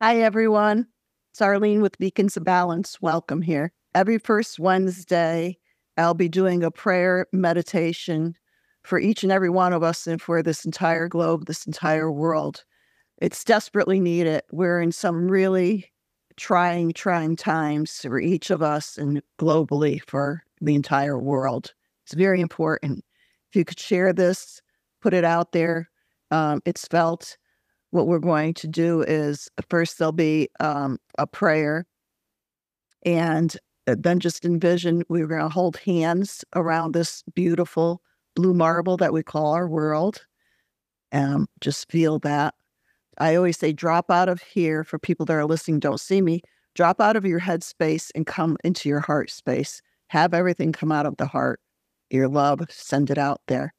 Hi, everyone. It's Arlene with Beacons of Balance. Welcome here. Every first Wednesday, I'll be doing a prayer meditation for each and every one of us and for this entire globe, this entire world. It's desperately needed. We're in some really trying, trying times for each of us and globally for the entire world. It's very important. If you could share this, put it out there, um, it's felt what we're going to do is first there'll be um, a prayer and uh, then just envision we're going to hold hands around this beautiful blue marble that we call our world um, just feel that. I always say drop out of here for people that are listening don't see me. Drop out of your head space and come into your heart space. Have everything come out of the heart. Your love send it out there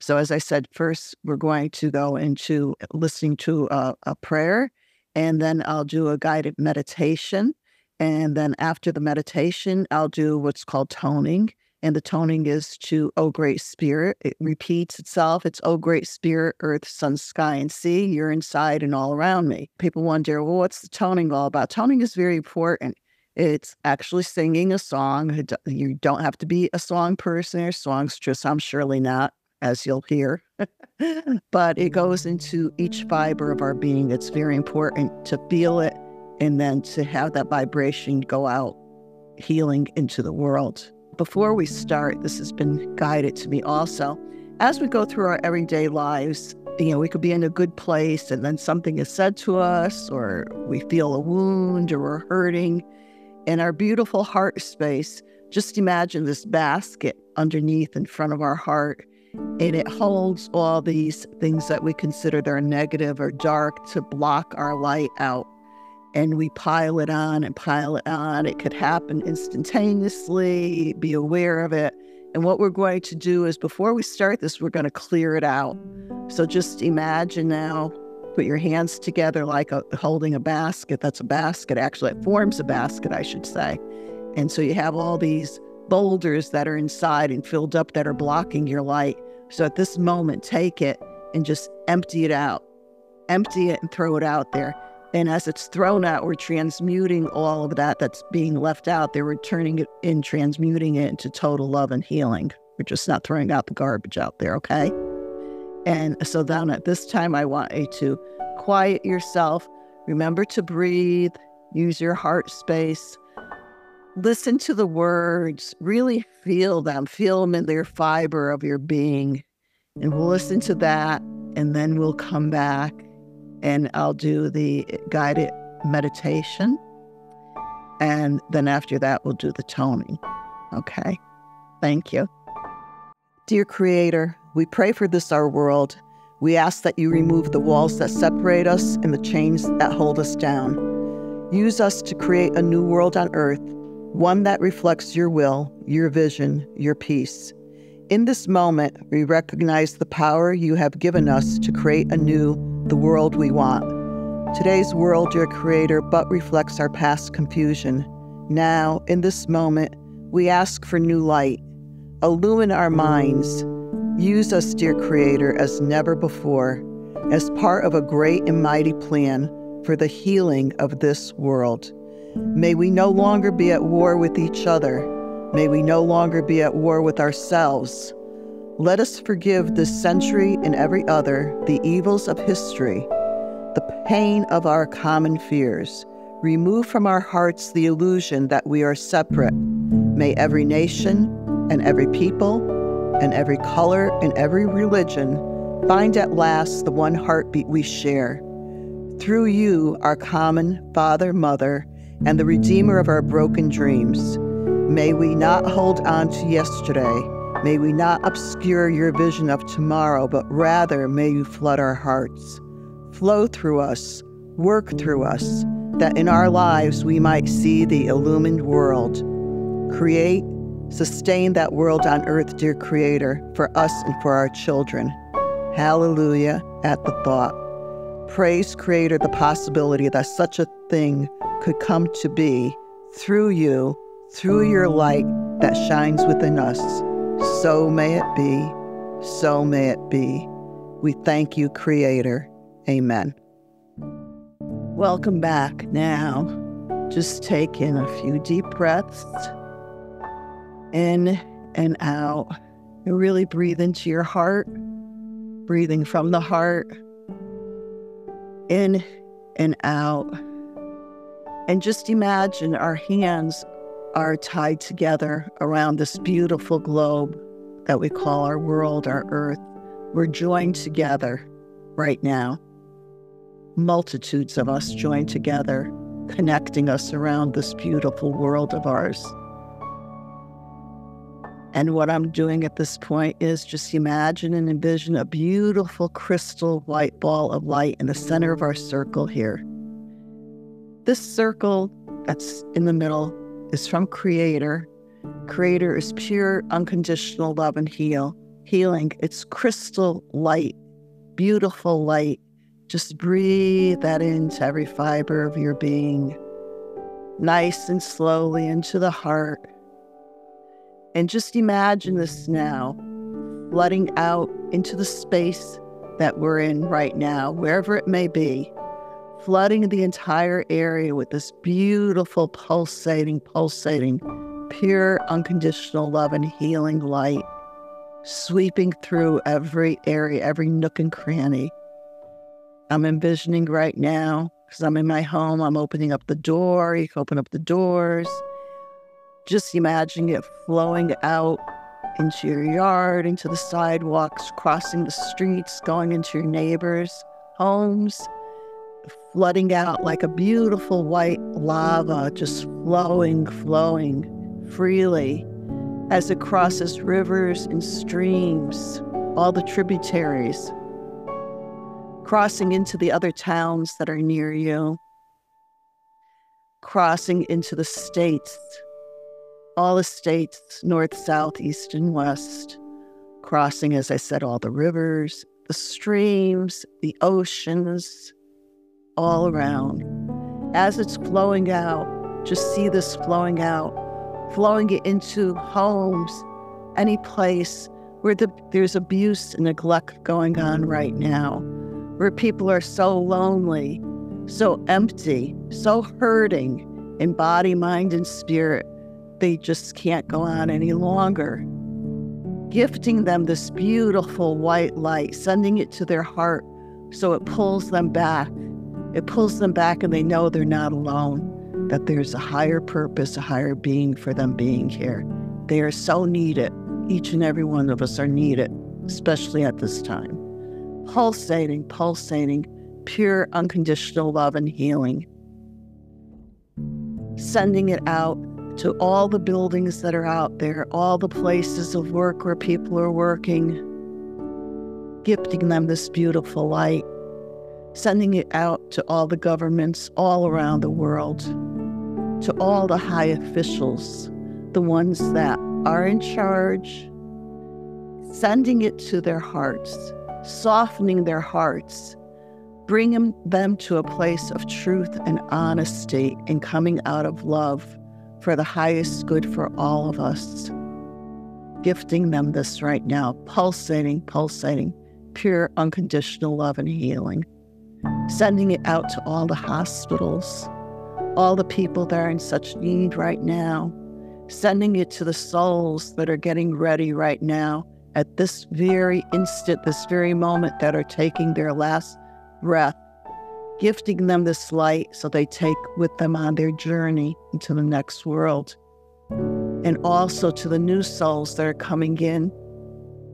so, as I said, first we're going to go into listening to a, a, prayer, and then I'll do a guided meditation. And then after the meditation, I'll do what's called toning. And the toning is to, Oh Great Spirit. It repeats itself. It's, Oh Great Spirit, Earth, Sun, Sky, and Sea. You're inside and all around me. People wonder, well, what's the toning all about? Toning is very important. It's actually singing a song. You don't have to be a song person or songstress. I'm surely not as you'll hear. but it goes into each fiber of our being. It's very important to feel it and then to have that vibration go out, healing into the world. Before we start, this has been guided to me also. As we go through our everyday lives, you know, we could be in a good place and then something is said to us, or we feel a wound, or we're hurting. In our beautiful heart space, just imagine this basket underneath in front of our heart and it holds all these things that we consider they're negative or dark to block our light out. And we pile it on and pile it on. It could happen instantaneously, be aware of it. And what we're going to do is before we start this, we're going to clear it out. So just imagine now, put your hands together like a, holding a basket. That's a basket. Actually, it forms a basket, I should say. And so you have all these boulders that are inside and filled up that are blocking your light. So at this moment, take it and just empty it out. Empty it and throw it out there. And as it's thrown out, we're transmuting all of that that's being left out there. We're turning it in, transmuting it into total love and healing. We're just not throwing out the garbage out there, okay? And so then at this time, I want you to quiet yourself. Remember to breathe, use your heart space, listen to the words, really feel them, feel them in their fiber of your being. And we'll listen to that, and then we'll come back and I'll do the eh, guided meditation. And then after that, we'll do the toning. Okay. Thank you. Dear Creator, we pray for this, our world. We ask that you remove the walls that separate us and the chains that hold us down. Use us to create a new world on earth one that reflects your will, your vision, your peace. In this moment, we recognize the power you have given us to create anew the world we want. Today's world, your creator, but reflects our past confusion. Now, in this moment, we ask for new light. Illumine our minds. Use us, dear Creator, as never before, as part of a great and mighty plan for the healing of this world. May we no longer be at war with each other. May we no longer be at war with ourselves. Let us forgive this century and every other the evils of history, the pain of our common fears. Remove from our hearts the illusion that we are separate. May every nation and every people and every color and every religion find at last the one heartbeat we share. Through you, our common Father, Mother, and the Redeemer of our broken dreams. May we not hold on to yesterday. May we not obscure your vision of tomorrow, but rather may you flood our hearts. Flow through us, work through us, that in our lives we might see the illumined world. Create, sustain that world on earth, dear Creator, for us and for our children. Hallelujah at the thought. Praise, Creator, the possibility that such a thing could come to be through you, through your light that shines within us. So may it be, so may it be. We thank you, Creator. Amen. Welcome back. Now, just take in a few deep breaths in and out. And really breathe into your heart, breathing from the heart, in and out. And just imagine our hands are tied together around this beautiful globe that we call our world, our earth. We're joined together right now. Multitudes of us joined together, connecting us around this beautiful world of ours. And what I'm doing at this point is just imagine and envision a beautiful crystal white ball of light in the center of our circle here. This circle that's in the middle is from Creator. Creator is pure, unconditional love and heal, healing. It's crystal light, beautiful light. Just breathe that into every fiber of your being, nice and slowly into the heart. And just imagine this now, flooding out into the space that we're in right now, wherever it may be flooding the entire area with this beautiful, pulsating, pulsating, pure, unconditional love and healing light, sweeping through every area, every nook and cranny. I'm envisioning right now, because I'm in my home, I'm opening up the door. You can open up the doors. Just imagining it flowing out into your yard, into the sidewalks, crossing the streets, going into your neighbors' homes flooding out like a beautiful white lava, just flowing, flowing freely as it crosses rivers and streams, all the tributaries, crossing into the other towns that are near you, crossing into the states, all the states, north, south, east, and west, crossing, as I said, all the rivers, the streams, the oceans all around. As it's flowing out, just see this flowing out, flowing it into homes, any place where the, there's abuse and neglect going on right now, where people are so lonely, so empty, so hurting in body, mind, and spirit, they just can't go on any longer. Gifting them this beautiful white light, sending it to their heart so it pulls them back it pulls them back and they know they're not alone, that there's a higher purpose, a higher being for them being here. They are so needed. Each and every one of us are needed, especially at this time. Pulsating, pulsating, pure, unconditional love and healing. Sending it out to all the buildings that are out there, all the places of work where people are working, gifting them this beautiful light sending it out to all the governments all around the world, to all the high officials, the ones that are in charge, sending it to their hearts, softening their hearts, bringing them to a place of truth and honesty and coming out of love for the highest good for all of us. Gifting them this right now, pulsating, pulsating, pure, unconditional love and healing sending it out to all the hospitals, all the people that are in such need right now, sending it to the souls that are getting ready right now at this very instant, this very moment that are taking their last breath, gifting them this light so they take with them on their journey into the next world. And also to the new souls that are coming in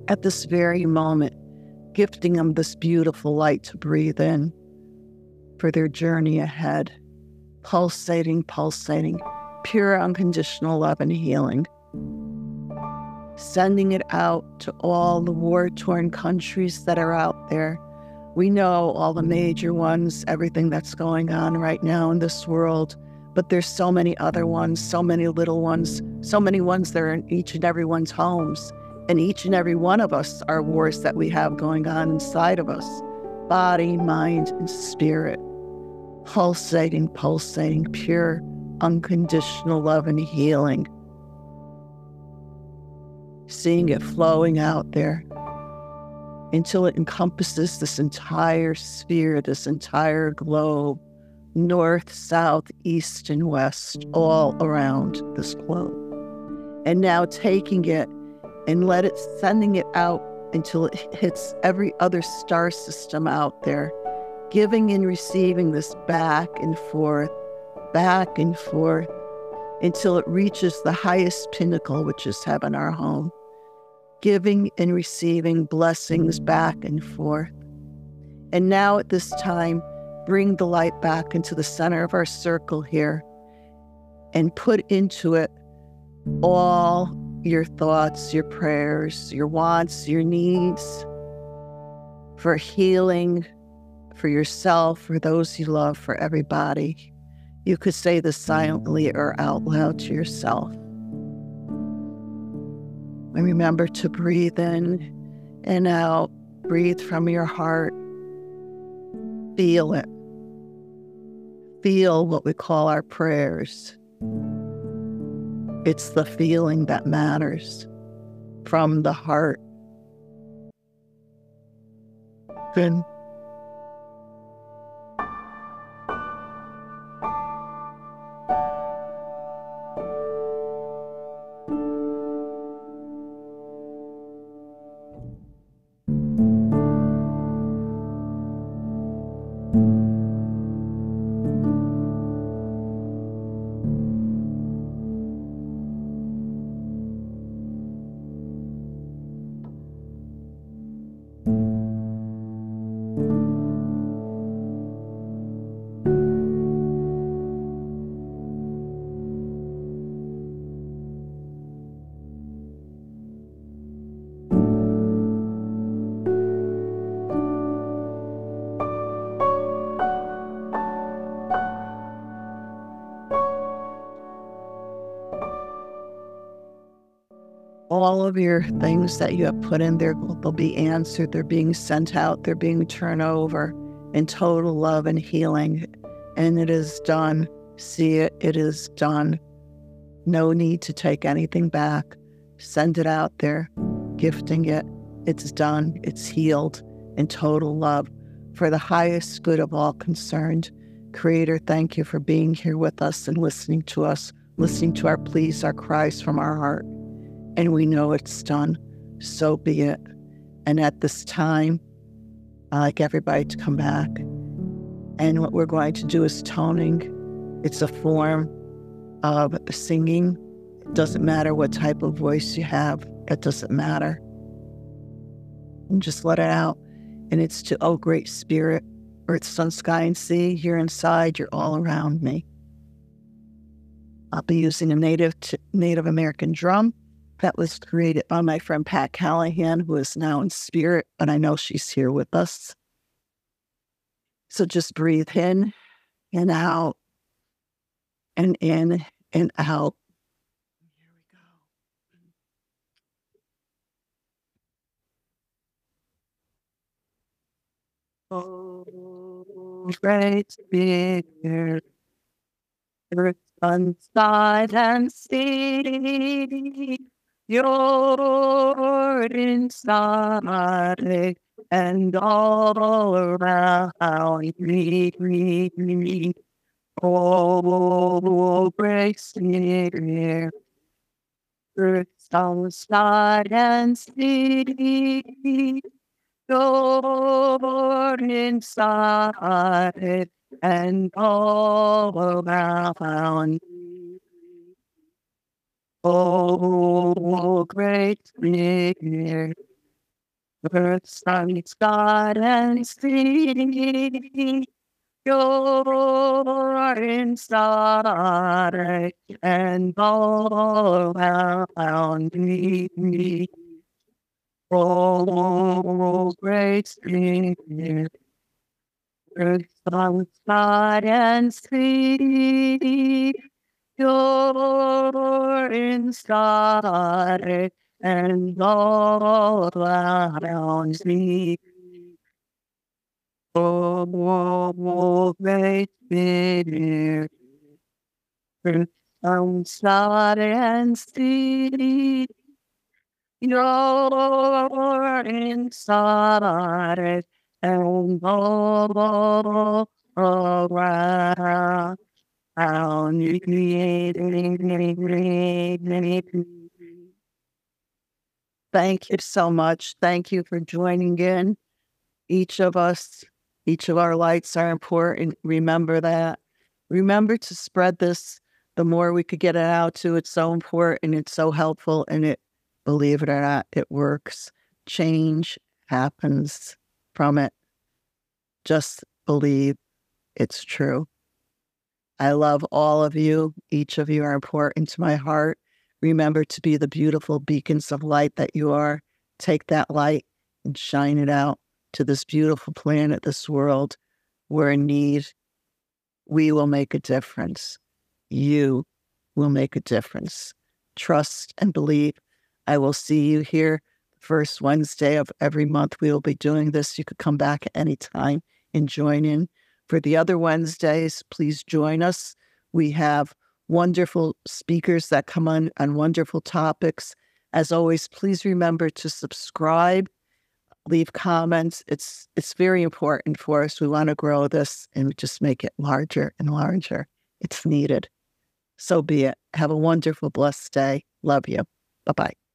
at this very moment, gifting them this beautiful light to breathe in for their journey ahead. Pulsating, pulsating, pure unconditional love and healing. Sending it out to all the war torn countries that are out there. We know all the major ones, everything that's going on right now in this world, but there's so many other ones, so many little ones, so many ones that are in each and everyone's homes. And each and every one of us are wars that we have going on inside of us body, mind, and spirit pulsating, pulsating, pure, unconditional love and healing. Seeing it flowing out there until it encompasses this entire sphere, this entire globe, north, south, east, and west, all around this globe. And now taking it and let it sending it out until it hits every other star system out there, giving and receiving this back and forth, back and forth, until it reaches the highest pinnacle, which is heaven, our home, giving and receiving blessings back and forth. And now at this time, bring the light back into the center of our circle here and put into it all your thoughts, your prayers, your wants, your needs for healing for yourself, for those you love, for everybody. You could say this silently or out loud to yourself. And remember to breathe in and out. Breathe from your heart. Feel it. Feel what we call our prayers. It's the feeling that matters from the heart. Then all of your things that you have put in there, they'll be answered. They're being sent out. They're being turned over in total love and healing. And it is done. See it. It is done. No need to take anything back. Send it out there, gifting it. It's done. It's healed in total love for the highest good of all concerned. Creator, thank you for being here with us and listening to us, listening to our pleas, our cries from our heart and we know it's done. So be it. And at this time, I like everybody to come back. And what we're going to do is toning. It's a form of singing. It doesn't matter what type of voice you have, it doesn't matter. And just let it out. And it's to, oh, great spirit, earth, sun, sky, and sea. You're inside, you're all around me. I'll be using a native Native American drum that was created by my friend Pat Callahan, who is now in spirit, but I know she's here with us. So just breathe in and out, and in and out. Here we go. Oh, great spirit, earth, sun, and sea you're inside and all around me. me. Oh, breaks near. Earth, sky, and sea. You're inside and all around Oh, great Spirit, earth, sun, sky, and sea, you're inside and all around me. Oh, great Spirit, earth, sun, sky, and sea, you're inside and all around me. Oh, great spirit, outside and see. You're inside and all around Thank you so much. Thank you for joining in. Each of us, each of our lights are important. Remember that. Remember to spread this. The more we could get it out to, it's so important. It's so helpful. And it, believe it or not, it works. Change happens from it. Just believe it's true. I love all of you. Each of you are important to my heart. Remember to be the beautiful beacons of light that you are. Take that light and shine it out to this beautiful planet, this world. We're in need. We will make a difference. You will make a difference. Trust and believe. I will see you here first Wednesday of every month. We will be doing this. You could come back at any time and join in. For the other Wednesdays, please join us. We have wonderful speakers that come on on wonderful topics. As always, please remember to subscribe, leave comments. It's it's very important for us. We want to grow this and just make it larger and larger. It's needed. So be it. Have a wonderful, blessed day. Love you. Bye bye.